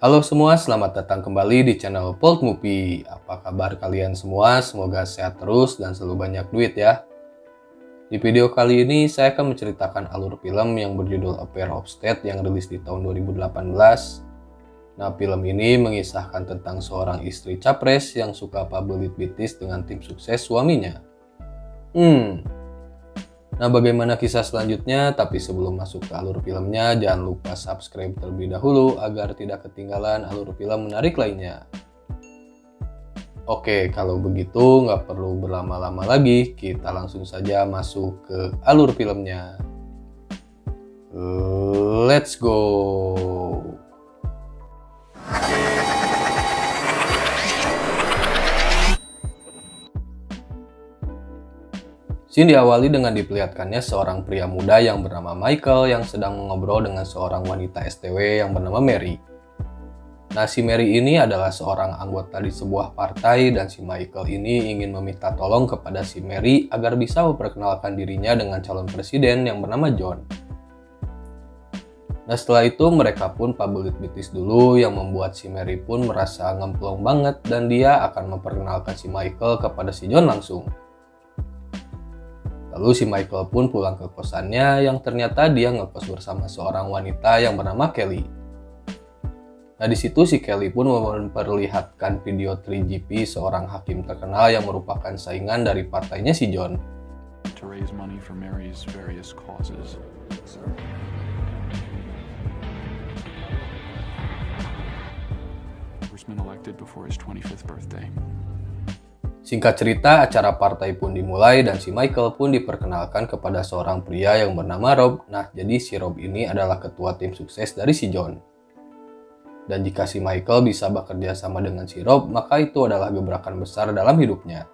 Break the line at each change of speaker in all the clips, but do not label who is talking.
Halo semua, selamat datang kembali di channel Polt Movie. Apa kabar kalian semua? Semoga sehat terus dan selalu banyak duit ya. Di video kali ini saya akan menceritakan alur film yang berjudul A Pair of State yang rilis di tahun 2018. Nah, film ini mengisahkan tentang seorang istri capres yang suka publicitis dengan tim sukses suaminya. Hmm, Nah bagaimana kisah selanjutnya? Tapi sebelum masuk ke alur filmnya, jangan lupa subscribe terlebih dahulu agar tidak ketinggalan alur film menarik lainnya. Oke, kalau begitu nggak perlu berlama-lama lagi, kita langsung saja masuk ke alur filmnya. Let's go! Scene diawali dengan diperlihatkannya seorang pria muda yang bernama Michael yang sedang mengobrol dengan seorang wanita STW yang bernama Mary. Nah, si Mary ini adalah seorang anggota di sebuah partai dan si Michael ini ingin meminta tolong kepada si Mary agar bisa memperkenalkan dirinya dengan calon presiden yang bernama John. Nah setelah itu mereka pun public bitis dulu yang membuat si Mary pun merasa ngemplong banget dan dia akan memperkenalkan si Michael kepada si John langsung. Lalu si Michael pun pulang ke kosannya yang ternyata dia ngekos bersama seorang wanita yang bernama Kelly. Nah di situ si Kelly pun memperlihatkan video 3GP seorang hakim terkenal yang merupakan saingan dari partainya si John. Elected before his 25th birthday. Singkat cerita, acara partai pun dimulai dan si Michael pun diperkenalkan kepada seorang pria yang bernama Rob. Nah, jadi si Rob ini adalah ketua tim sukses dari si John. Dan jika si Michael bisa bekerja sama dengan si Rob, maka itu adalah gebrakan besar dalam hidupnya.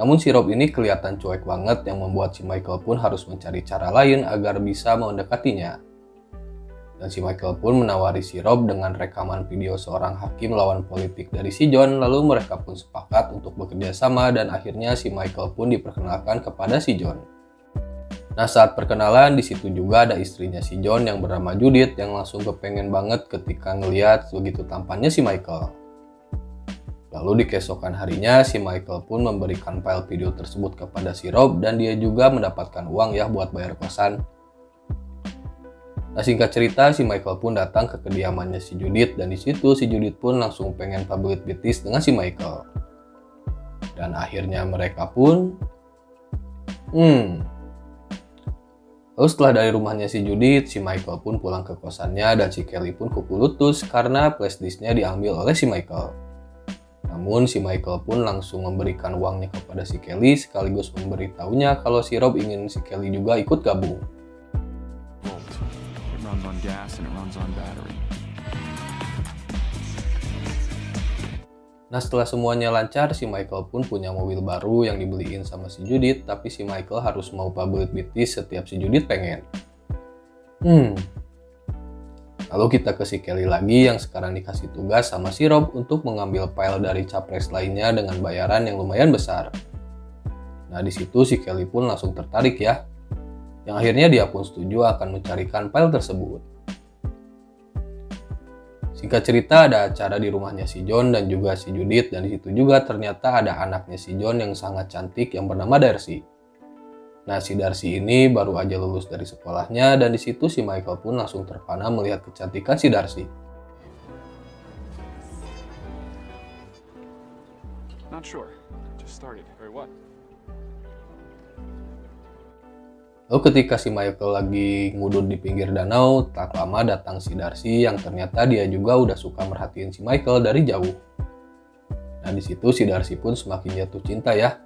Namun si Rob ini kelihatan cuek banget yang membuat si Michael pun harus mencari cara lain agar bisa mendekatinya dan si Michael pun menawari si Rob dengan rekaman video seorang hakim lawan politik dari si John lalu mereka pun sepakat untuk bekerja sama dan akhirnya si Michael pun diperkenalkan kepada si John. Nah saat perkenalan di situ juga ada istrinya si John yang bernama Judith yang langsung kepengen banget ketika ngeliat begitu tampannya si Michael. Lalu di keesokan harinya si Michael pun memberikan file video tersebut kepada si Rob dan dia juga mendapatkan uang ya buat bayar kosan. Nah singkat cerita si Michael pun datang ke kediamannya si Judith dan di situ si Judith pun langsung pengen public bitis dengan si Michael. Dan akhirnya mereka pun hmm Lalu setelah dari rumahnya si Judith, si Michael pun pulang ke kosannya dan si Kelly pun kuku lutus karena flashdisknya diambil oleh si Michael. Namun si Michael pun langsung memberikan uangnya kepada si Kelly sekaligus memberitahunya kalau si Rob ingin si Kelly juga ikut gabung gas and it runs on battery. Nah setelah semuanya lancar, si Michael pun punya mobil baru yang dibeliin sama si Judith, tapi si Michael harus mau public bitis setiap si Judith pengen. Hmm. Lalu kita ke si Kelly lagi yang sekarang dikasih tugas sama si Rob untuk mengambil file dari capres lainnya dengan bayaran yang lumayan besar. Nah di situ si Kelly pun langsung tertarik ya, yang akhirnya dia pun setuju akan mencarikan file tersebut. Singkat cerita ada acara di rumahnya si John dan juga si Judith dan di situ juga ternyata ada anaknya si John yang sangat cantik yang bernama Darcy. Nah si Darcy ini baru aja lulus dari sekolahnya dan di situ si Michael pun langsung terpana melihat kecantikan si Darcy. Not sure. Just started. Or what? Lalu ketika si Michael lagi ngudut di pinggir danau, tak lama datang si Darcy yang ternyata dia juga udah suka merhatiin si Michael dari jauh. Nah di situ si Darcy pun semakin jatuh cinta ya,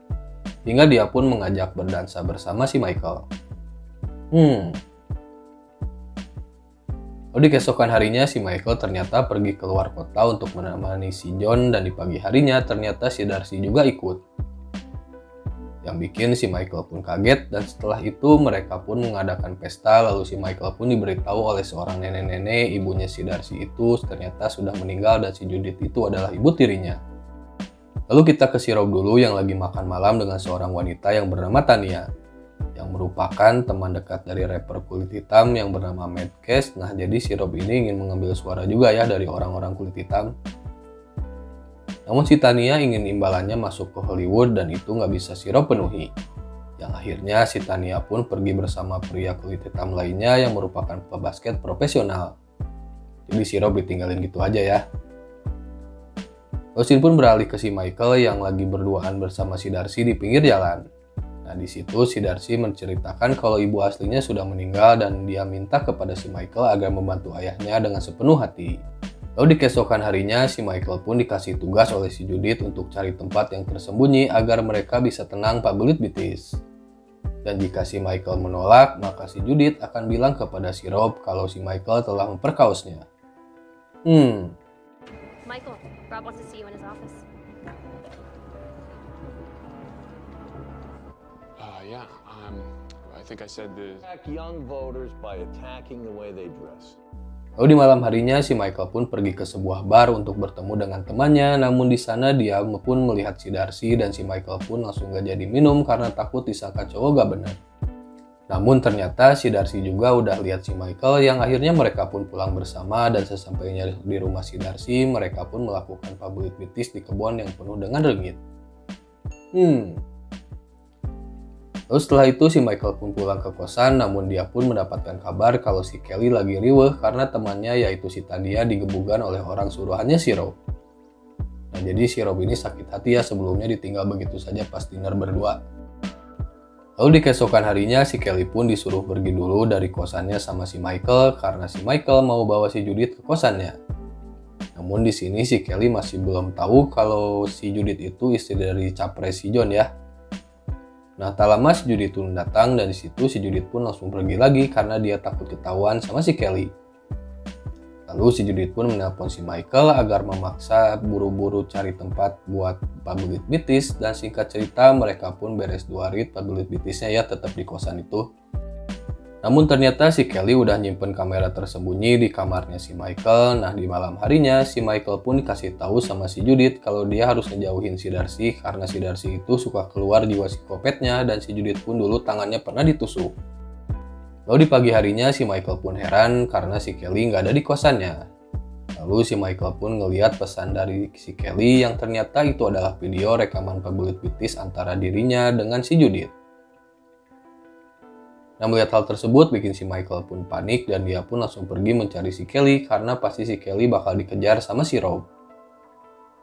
hingga dia pun mengajak berdansa bersama si Michael. Hmm. Lalu di keesokan harinya si Michael ternyata pergi keluar kota untuk menemani si John dan di pagi harinya ternyata si Darcy juga ikut yang bikin si Michael pun kaget dan setelah itu mereka pun mengadakan pesta lalu si Michael pun diberitahu oleh seorang nenek-nenek ibunya si Darcy itu ternyata sudah meninggal dan si Judith itu adalah ibu tirinya. Lalu kita ke si Rob dulu yang lagi makan malam dengan seorang wanita yang bernama Tania. yang merupakan teman dekat dari rapper kulit hitam yang bernama Madcast. Nah, jadi si Rob ini ingin mengambil suara juga ya dari orang-orang kulit hitam. Namun si Tania ingin imbalannya masuk ke Hollywood dan itu nggak bisa si Rob penuhi. Yang akhirnya si Tania pun pergi bersama pria kulit hitam lainnya yang merupakan pebasket profesional. Jadi si Rob ditinggalin gitu aja ya. Austin pun beralih ke si Michael yang lagi berduaan bersama si Darcy di pinggir jalan. Nah, di situ si Darcy menceritakan kalau ibu aslinya sudah meninggal dan dia minta kepada si Michael agar membantu ayahnya dengan sepenuh hati. Lalu di keesokan harinya, si Michael pun dikasih tugas oleh si Judith untuk cari tempat yang tersembunyi agar mereka bisa tenang pabelit bitis. Dan jika si Michael menolak, maka si Judith akan bilang kepada si Rob kalau si Michael telah memperkausnya. Hmm. Michael, Rob wants to see you in his office.
yeah, um, I think I said the... young voters by attacking the way they dress.
Lalu di malam harinya si Michael pun pergi ke sebuah bar untuk bertemu dengan temannya, namun di sana dia pun melihat si Darcy dan si Michael pun langsung gak jadi minum karena takut disangka cowok gak benar. Namun ternyata si Darcy juga udah lihat si Michael yang akhirnya mereka pun pulang bersama dan sesampainya di rumah si Darcy mereka pun melakukan public bitis di kebun yang penuh dengan rengit. Hmm, Lalu setelah itu si Michael pun pulang ke kosan namun dia pun mendapatkan kabar kalau si Kelly lagi riweh karena temannya yaitu si Tadia digebukan oleh orang suruhannya si Rob. Nah jadi si Rob ini sakit hati ya sebelumnya ditinggal begitu saja pas dinner berdua. Lalu di keesokan harinya si Kelly pun disuruh pergi dulu dari kosannya sama si Michael karena si Michael mau bawa si Judith ke kosannya. Namun di sini si Kelly masih belum tahu kalau si Judith itu istri dari capres si John ya. Nah, tak lama si Judith pun datang dan di situ si Judith pun langsung pergi lagi karena dia takut ketahuan sama si Kelly. Lalu si Judith pun menelpon si Michael agar memaksa buru-buru cari tempat buat public bitis dan singkat cerita mereka pun beres dua rit public bitisnya ya tetap di kosan itu. Namun ternyata si Kelly udah nyimpen kamera tersembunyi di kamarnya si Michael. Nah di malam harinya si Michael pun dikasih tahu sama si Judith kalau dia harus ngejauhin si Darcy karena si Darcy itu suka keluar jiwa psikopatnya dan si Judith pun dulu tangannya pernah ditusuk. Lalu di pagi harinya si Michael pun heran karena si Kelly nggak ada di kosannya. Lalu si Michael pun ngeliat pesan dari si Kelly yang ternyata itu adalah video rekaman pebelit bitis antara dirinya dengan si Judith. Nah melihat hal tersebut bikin si Michael pun panik dan dia pun langsung pergi mencari si Kelly karena pasti si Kelly bakal dikejar sama si Rob.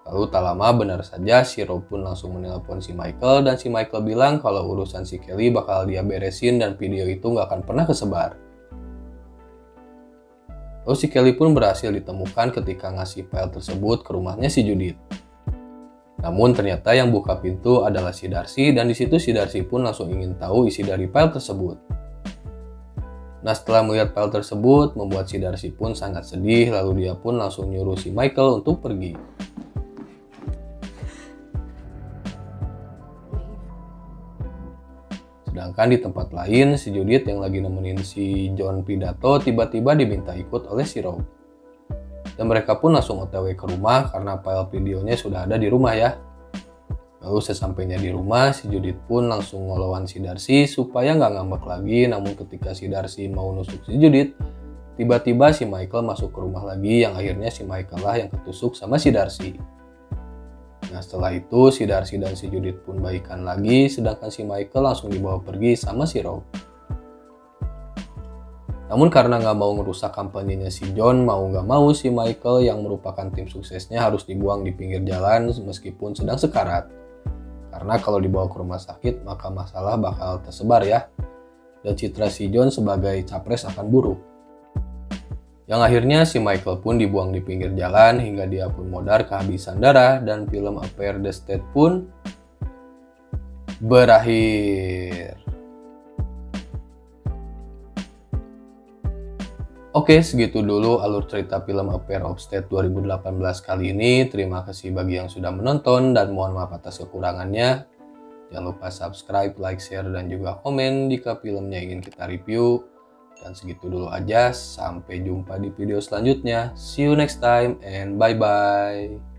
Lalu tak lama benar saja si Rob pun langsung menelpon si Michael dan si Michael bilang kalau urusan si Kelly bakal dia beresin dan video itu nggak akan pernah kesebar. Lalu si Kelly pun berhasil ditemukan ketika ngasih file tersebut ke rumahnya si Judith. Namun ternyata yang buka pintu adalah si Darcy dan di situ si Darcy pun langsung ingin tahu isi dari file tersebut. Nah setelah melihat file tersebut, membuat si Darcy pun sangat sedih, lalu dia pun langsung nyuruh si Michael untuk pergi. Sedangkan di tempat lain, si Judith yang lagi nemenin si John pidato tiba-tiba diminta ikut oleh si Rob. Dan mereka pun langsung otw ke rumah karena file videonya sudah ada di rumah ya. Lalu sesampainya di rumah, si Judith pun langsung ngelawan si Darcy supaya nggak ngambek lagi. Namun ketika si Darcy mau nusuk si Judith, tiba-tiba si Michael masuk ke rumah lagi yang akhirnya si Michael lah yang ketusuk sama si Darcy. Nah setelah itu si Darcy dan si Judith pun baikan lagi sedangkan si Michael langsung dibawa pergi sama si Rob. Namun karena nggak mau ngerusak kampanyenya si John, mau nggak mau si Michael yang merupakan tim suksesnya harus dibuang di pinggir jalan meskipun sedang sekarat. Karena kalau dibawa ke rumah sakit, maka masalah bakal tersebar ya. Dan citra si John sebagai capres akan buruk. Yang akhirnya si Michael pun dibuang di pinggir jalan hingga dia pun modar kehabisan darah dan film Affair the State pun berakhir. Oke, segitu dulu alur cerita film A Pair of State 2018 kali ini. Terima kasih bagi yang sudah menonton dan mohon maaf atas kekurangannya. Jangan lupa subscribe, like, share, dan juga komen jika filmnya ingin kita review. Dan segitu dulu aja, sampai jumpa di video selanjutnya. See you next time and bye-bye.